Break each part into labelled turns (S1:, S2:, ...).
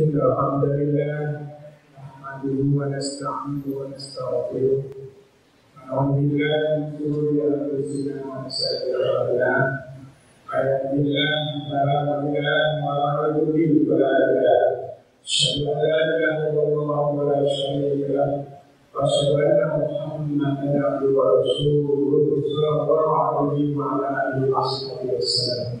S1: إن الحمد لله نحمده ونستعينه ونستغفره ونعوذ بالله من شرور أنفسنا ومن سيئات أعمالنا من يهده الله فلا مضل له ومن يضلل فلا هادي له أشهد أن لا إله إلا الله ولا شريك له وأشهد أن محمدا عبده ورسوله صلى الله عليه وعلى آله وصحبه وسلم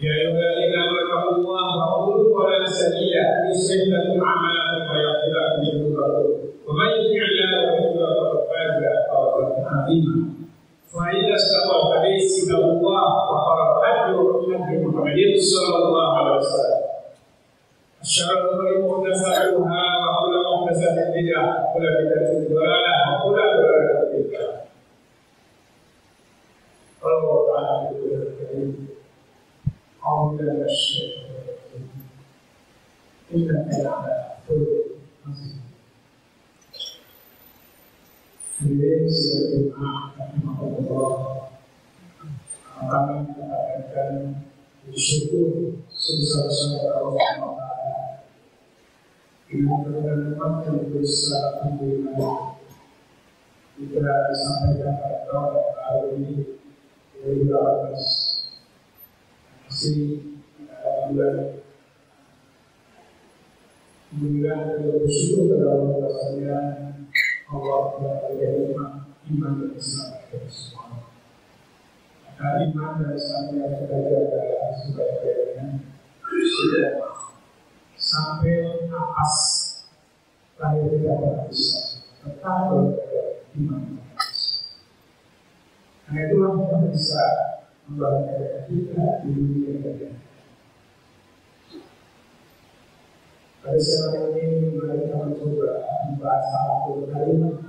S1: يا أيها الذين آمنوا اتقوا الله وقولوا قولا سديدا. يصلح لكم أعمالكم ويغفر لكم ذنوبكم. ومن يطع الله ورسوله فقد فاز فوزا عظيما. فإن الحديث كتاب الله وخير الهدي هدي محمد صلى الله عليه وسلم. الشر الأمور محدثاتها وكل محدثة بدعة وكل بدعة ضلالة وكل ضلالة في See Kemudian bersyukur Allah Allah iman, dan Islam semua. Iman dan Islam kita jaga sudah sampai nafas terakhir kita tetap berjaga Karena itulah yang bisa membangun kita di dunia ini. Pada saat ini mari kita mencoba membahas satu kalimat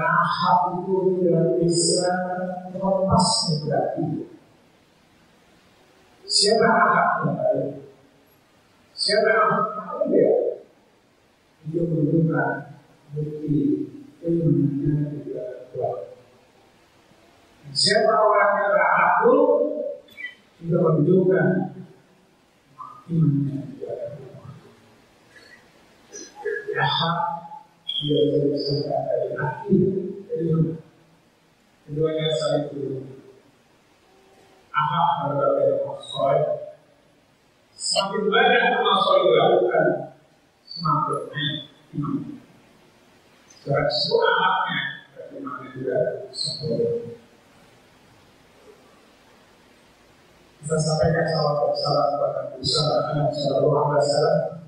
S1: hak itu tidak bisa melepas berarti siapa baik siapa ahad yang dia itu menunjukkan bukti ilmunya juga kuat siapa orang yang berahad juga menunjukkan imannya juga Ahad dia berdasarkan dari hati dari mana? Keduanya saling berhubungan. Ahad adalah dari maksud. Semakin banyak maksud dilakukan, semakin banyak iman. Sekarang semua ahadnya, bagaimana juga sempurna. Kita sampaikan salam salam kepada Nabi Sallallahu Alaihi Wasallam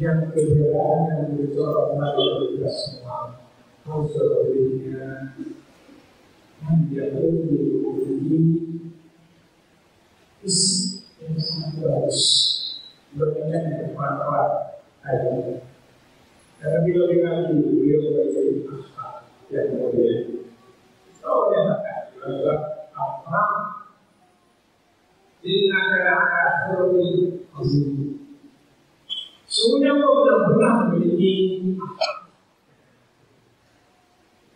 S1: yang keberadaan yang melalui kita semua harus ini isi yang sangat bagus ini karena bila mulia. Kalau yang apa? Inna azim Semuanya kau benar-benar memiliki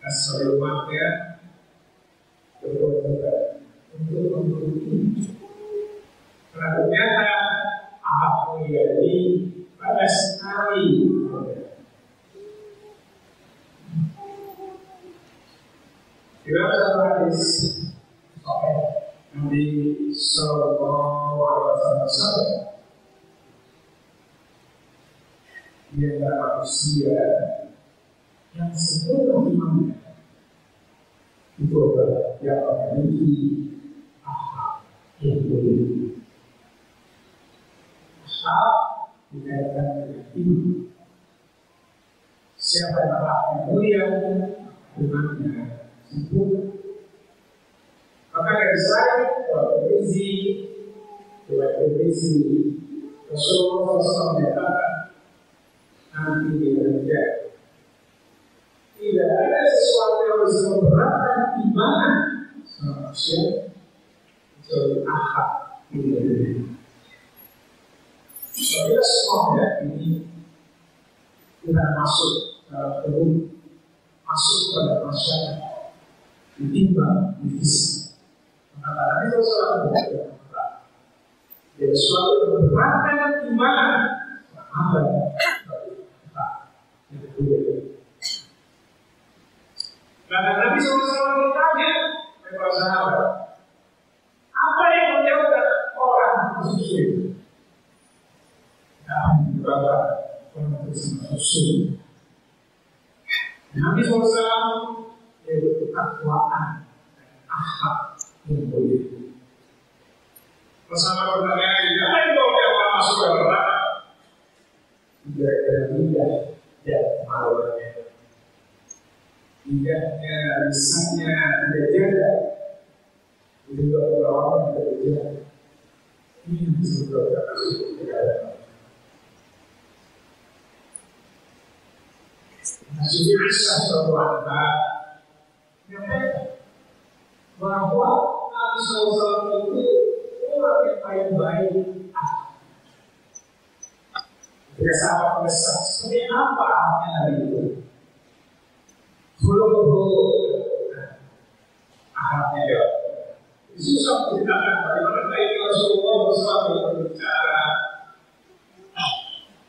S1: asal ya? Untuk memiliki karena ternyata ahad mulia ini pada sekali. Dalam satu hadis Nabi Sallallahu Alaihi Wasallam dia adalah manusia yang sempurna imannya itu adalah yang memiliki akhlak yang mulia. Akhlak dikaitkan dengan iman. Siapa yang akhlak yang mulia, imannya sempurna. Maka dari saya, berisi, berisi Rasulullah SAW menyatakan di dunia tidak ada sesuatu yang bisa memberatkan iman manusia. Kecuali akad di dunia. Apabila semua ini. Tidak masuk dalam tubuh, masuk pada masyarakat, ditimbang, divisi. Maka Nabi SAW tidak jadi sesuatu yang memberatkan apa Karena Nabi SAW bertanya kepada sahabat, apa yang menjauhkan orang musyrik? Nah, berkata orang musyrik. Nabi SAW yaitu ketakwaan dan akhlak yang boleh. Bersama pertanyaan ini, apa yang kau orang masuk ke neraka? Tidak tidak dan malunya tidaknya jaga. Itu juga yang jaga. Ini yang Isa Sallallahu menyampaikan bahwa Nabi SAW itu orang yang baik Ketika sahabat seperti apa artinya Nabi itu? belum akhlaknya ya. Susah menceritakan bagaimana baik Rasulullah bersama berbicara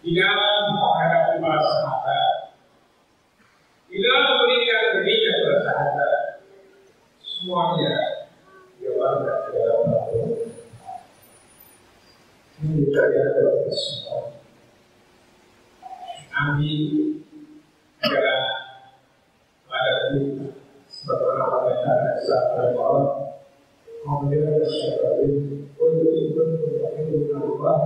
S1: di dalam menghadapi para sahabat, di dalam memberikan pendidikan kepada sahabat, semuanya. Dalam Ini kita lihat dalam semua. Nabi adalah sebagaimana pada saat Allah. Kemudian untuk itu untuk Allah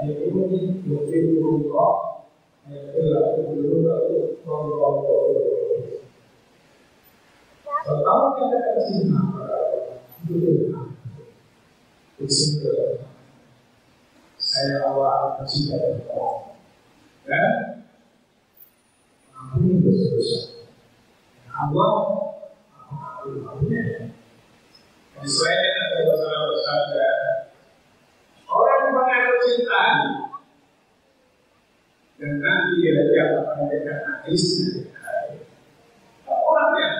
S1: yakuni yufiru Allah illa yufiru Allah Kalau kita itu. Saya awal Dan Ampuni dosa-dosa Allah Sesuai dengan Rasulullah bersabda, orang mengaku cinta dan nanti dia orang yang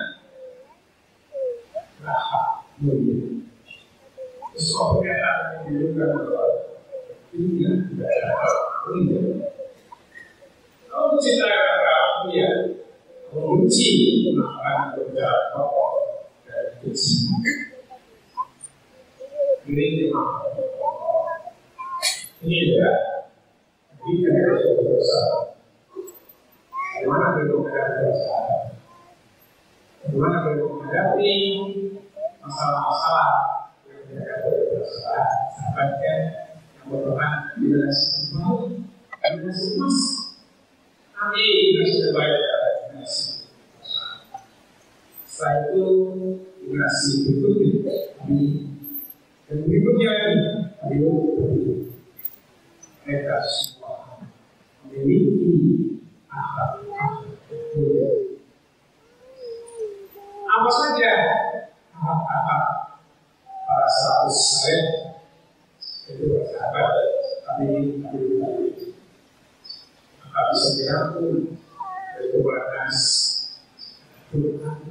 S1: mulia. Yang bahwa ini tidak ada. Kalau mencintai mengunci akan pokok dari kecil. Ini ini ya, ini kan harus berusaha. Bagaimana bentuk dosa? Bagaimana menghadapi masalah-masalah yang tidak berdosa? Sahabatnya yang berdoa bila semua, bila semua, kami masih terbaik setelah itu generasi berikutnya kami dan berikutnya ini kami mereka semua memiliki mulia. Apa saja akhlak para sahabat saya itu bersahabat kami kami maka bisa dirangkum dari beberapa Tuhan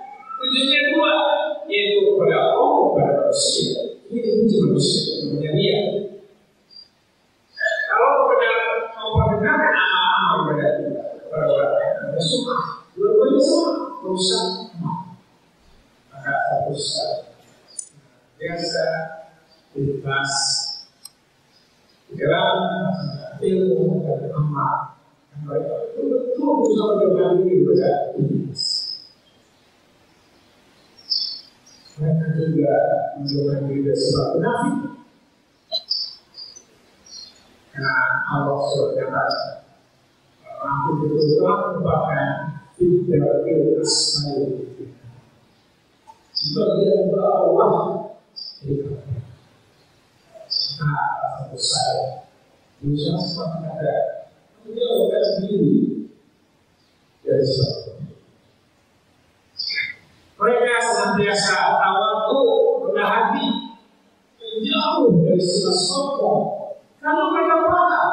S1: Tujuannya dua, yaitu kepada Allah kepada manusia. Ini kunci manusia, namanya dia. Kalau kepada memperdengarkan amal-amal kepada kepada orang ada suka, dua-duanya sama, rusak, maka biasa ikhlas. pikiran, ilmu, dan amal. Mereka betul berusaha menjauhkan diri kepada iblis. Mereka juga menjauhkan diri dari sebab munafik. Karena Allah SWT Aku betul-betul merupakan tidak Sebagian bawah Nah, saya Bisa semakin ada Dari sebab mereka senantiasa hati, menjauh dari sifat sombong. Kalau mereka paham,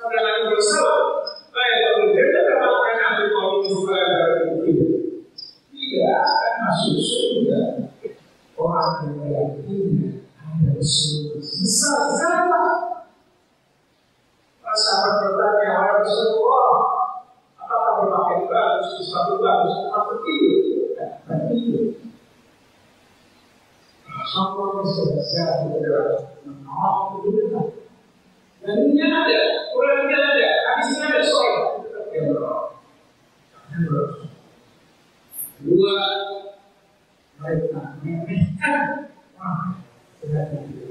S1: sampai lagi bersalah, baik dia tidak melakukan ahli kaum supaya dari tidak akan masuk surga. Orang yang meyakini ada surga besar siapa? Sahabat bertanya, orang Rasulullah, apakah berpakaian bagus, sepatu bagus, apa begitu? begitu. Sombong sebesar menolak kebenaran. Dan ini ada, orangnya ada, habisnya ada soal. Dua, mereka meremehkan orang berarti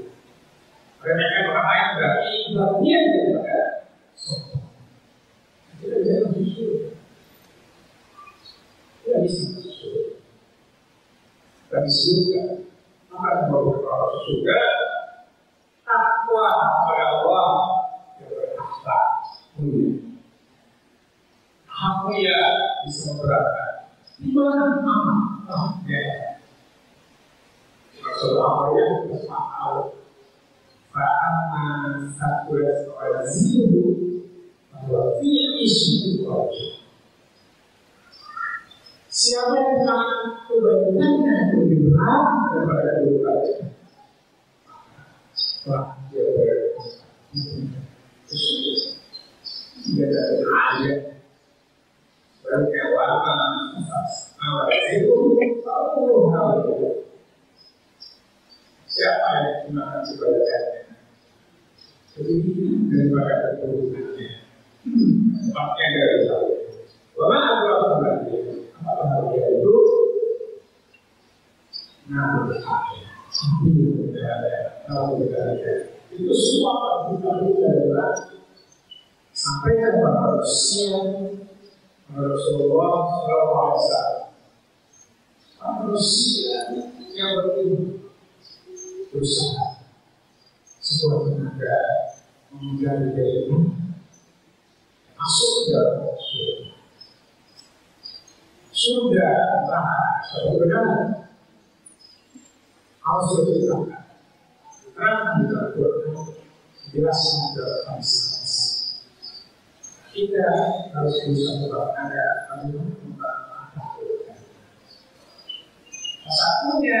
S1: Meremehkan orang lain berarti bagian daripada sombong. Tidak bisa masuk Tidak bisa masuk dari surga. Maka mau berkata surga, takwa pada Allah yang berakhlak mulia. Aku ya bisa memberatkan. Di mana aman? Ya. Rasulullah ya bersahabat. Fa'amma satu orang zimu bahwa fi isu wajib. Siapa yang telah kebaikannya lebih berat daripada kebaikannya? Wah, dia Dia dari aja. Berarti awal awal itu tahu hal itu. Siapa yang gunakan kebaikannya? Jadi daripada keturunannya. Tempatnya dari tahu. Bahwa aku akan berarti bahagia itu nah tapi kalau berada itu semua itu adalah sampaikan kepada manusia Rasulullah Wasallam manusia yang beriman berusaha. Sebuah tenaga menjadi dari masuk dalam surga. Surga neraka sebenarnya harus diceritakan karena kita dalam kita harus bisa ada bagaimana satunya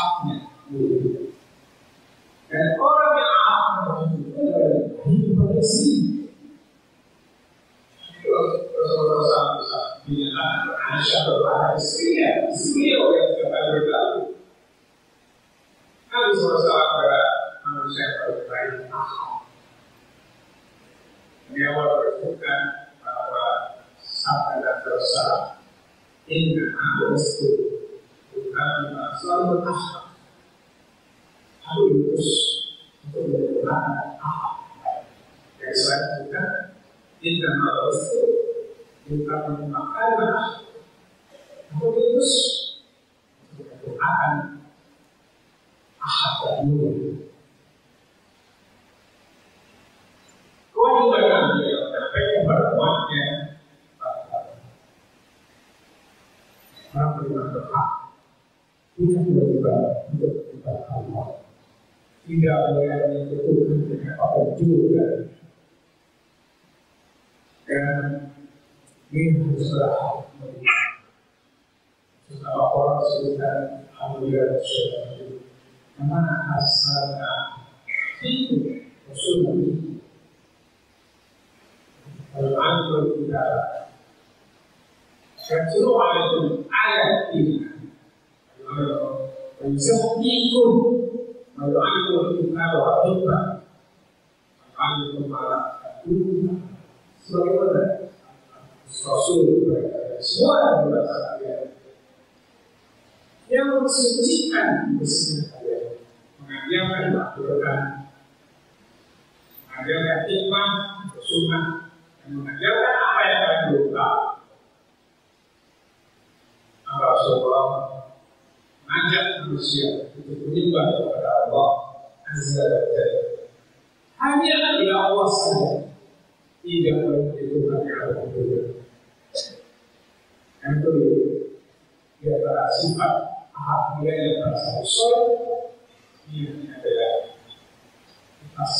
S1: haknya. Dan orang yang akan adalah akan berlalu. Nabi SAW pada manusia yang paling baik Di awal berfirman bahwa bukan selalu Aku diutus untuk menyempurnakan akhlak. Yang selanjutnya, Inna aku itu bukan memakan Terus akan ahad dulu. Kewajiban umatnya orang berhak punya kewajiban untuk ibadah Allah tidak boleh dengan apa juga. Dan ini haruslah Beberapa orang Alhamdulillah Rasulullah Mana asalnya itu Rasulullah Al-Anwar kita Yatlu alaikum ayatina Yusahdikum Yu'allikum wa hikmah Yu'allikum ala Sebagaimana Rasul semua kalian yang mengajarkan mengajarkan dan mengajarkan apa yang mengajak manusia untuk menyembah kepada Allah Azza wa Jalla. Hanya bila Allah saja. Tidak boleh Tuhan yang ada yang kedua di antara sifat ahad nilai yang merasa usul ini adalah ikhlas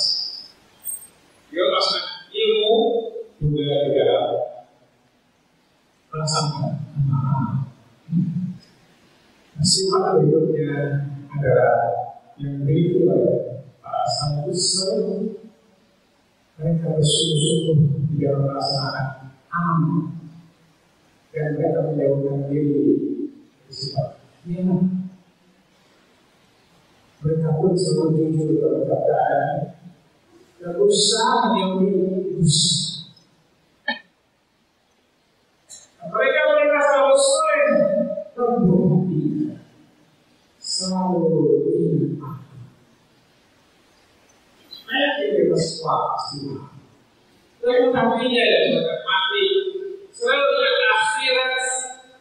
S1: dia maksudnya ilmu juga di dalam melaksanakan sifat berikutnya adalah yang berikut para sang besar mereka bersungguh-sungguh di dalam melaksanakan amal dan mereka menjauhkan diri dari sifat khianat. Mereka pun selalu jujur dalam keadaan dan berusaha menjauhi dosa. Mereka mereka selalu sering terbukti selalu ingat Saya tidak sudah mati yang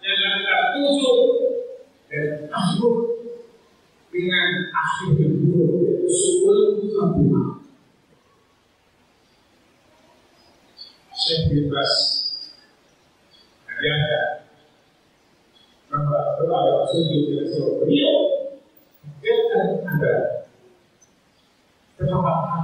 S1: Yang Dan Dengan yang sebelum Syekh bebas Ada dan sebuah beliau Mungkin ada Kenapa hati itu kepada Allah bersama Ini juga terlihat hati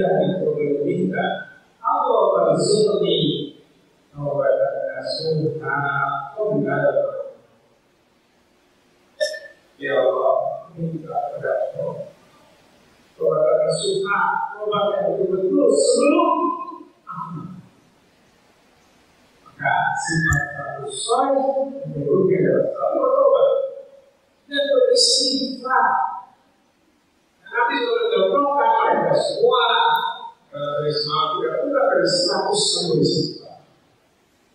S1: yang ketiga itu minta Allah berzulmi kepada suha penggal Ya Allah minta kepada kepada suha obat yang betul-betul sebelum maka sifat manusia menurutnya adalah kalau dan beristighfar Nanti kalau dilakukan mereka semua dari semakin ya udah dari seratus sampai istighfar.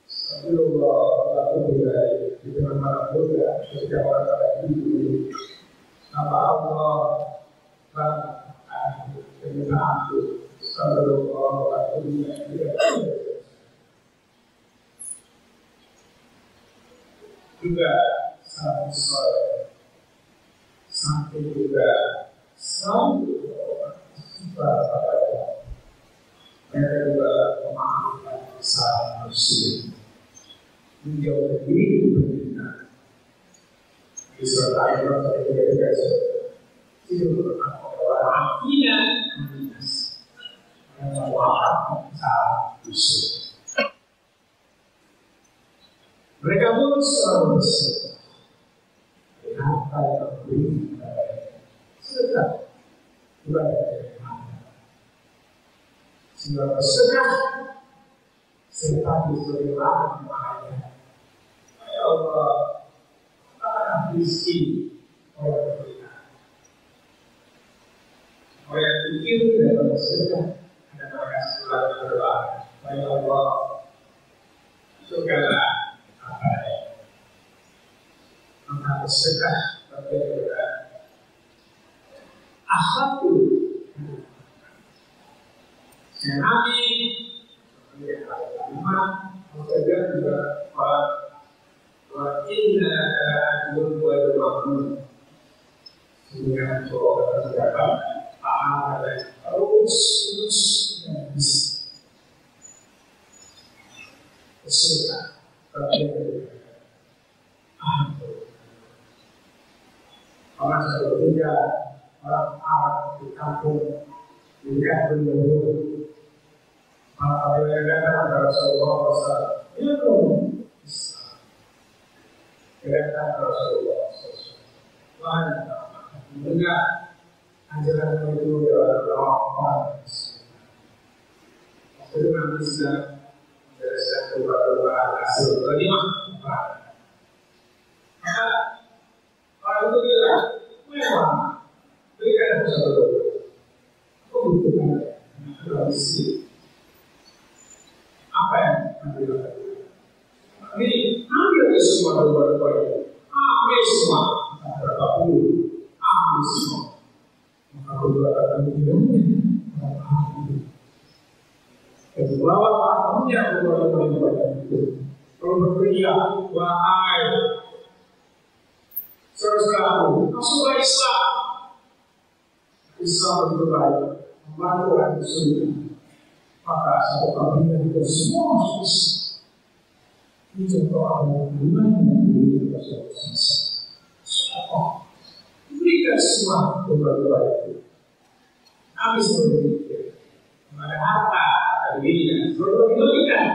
S1: Tapi Allah lalu mulai di tengah malam juga ketika orang pada itu nama Allah dan dengan aku Sallallahu alaihi wasallam juga sampai sore sampai juga selalu sifat kepada mereka juga memaafkan kesalahan manusia menjauh diri berbeda di surat ayat ayat tiga itu merupakan orang akhirnya meminas memaafkan kesalahan manusia mereka pun selalu bersedekah apa yang beri sedekah kepada sehingga bersedekah serta diberikan makanya ya Allah akan rezeki oleh kita oleh yang pikir tidak bersedekah ada mereka selalu berdoa ya Allah surgalah apa ya maka bersedekah berbeda Akhatu yang Nabi Iman Maksudnya juga Wa Wa inna Adun wa Rahman Dengan Surah Al-Fatihah Ta'ala Terus Terus Dan bisa Kesulitan Tapi Orang sebetulnya orang Arab di kampung tidak menunggu apabila datang kepada Rasulullah SAW dia pun datang kepada Rasulullah SAW mendengar ajaran itu adalah rahmat waktu itu nanti sedang membereskan doa-doa hasil kelima maka orang itu bilang memang berikan satu doa kebutuhan kondisi apa yang Nabi lakukan? Ini ambil semua doa-doa itu, ambil semua berapa puluh, ambil semua. Maka doa akan hidupnya. Dan bawa kamunya doa-doa yang banyak itu. Kalau berteriak, wahai saudaraku, masuklah Islam. Islam itu baik membantu ahli sunnah kabinet itu semua ini contoh ahli iman yang diberi Rasulullah SAW berikan semua doa-doa itu. Kami selalu berpikir ada harta ada diri dan selalu diberikan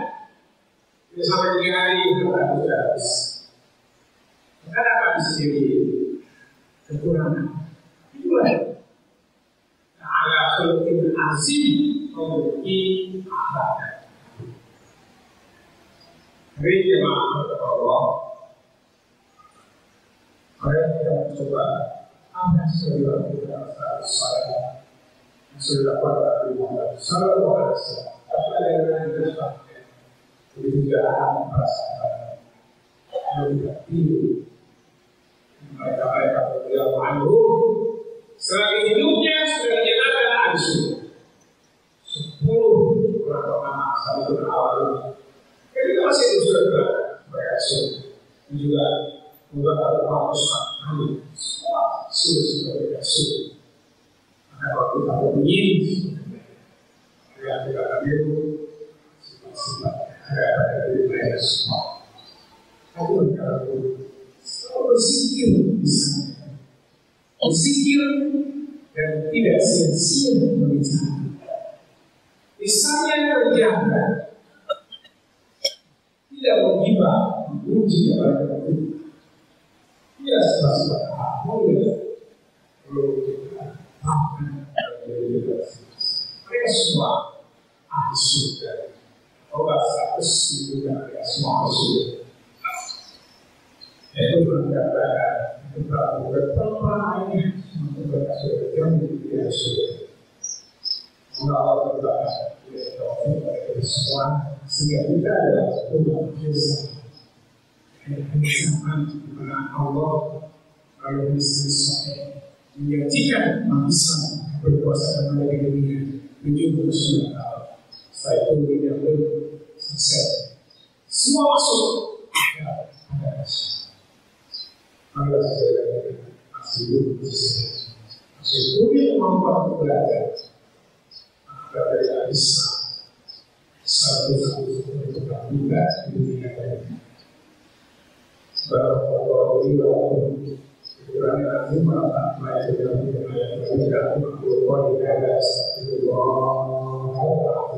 S1: tidak sampai tiga hari harta sudah habis. Maka dapat disendiri kekurangan. Itulah ala khulqin azim memiliki jemaah Allah, kita mencoba apa sudah kita sudah pada. Apa yang akan. Mereka-mereka berbilang anhu Selagi hidupnya sudah dinyatakan ansu. Sepuluh orang pertama saat itu berawal. Ketika masih di surga, mereka Dan juga beberapa ratusan kali semua sudah sudah berhasil. Maka waktu kita bunyi, yang tidak hadir, sifat-sifat ada pada diri mereka semua. Aku berkata, selalu bersikir di sana berzikir dan tidak sia-sia berbicara. Misalnya terjaga, tidak menggibah, memuji kepada Allah. Tidak sebab-sebab boleh perlu kita maafkan mereka semua ahli surga. Seratus ribu mereka semua. Itu. Mengawal kita semua sehingga kita adalah mana Allah lalu bisa manusia berkuasa kepada dunia surga. Setelah itu dunia Semua masuk. Ya, ada adalah sesuatu masih kemampuan belajar maka dari Islam satu satu untuk di dunia sebab maka tidak berubah di dalam satu. Allah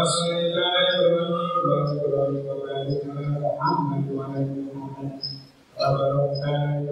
S1: بسم الله الرحمن الرحيم محمد وعلى محمد وبارك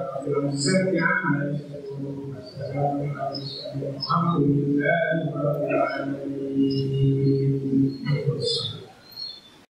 S1: ربك رب العزة عما يصفون وسلام على المرسلين والحمد لله رب العالمين